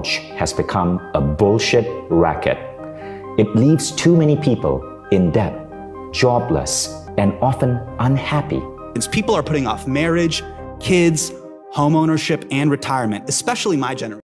College has become a bullshit racket. It leaves too many people in debt, jobless, and often unhappy. Since people are putting off marriage, kids, homeownership, and retirement, especially my generation.